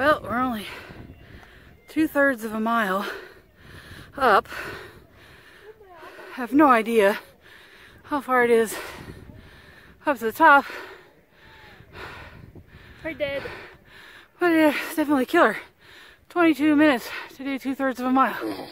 Well, we're only two thirds of a mile up. have no idea how far it is up to the top. We're dead. But it's definitely killer. 22 minutes to do two thirds of a mile.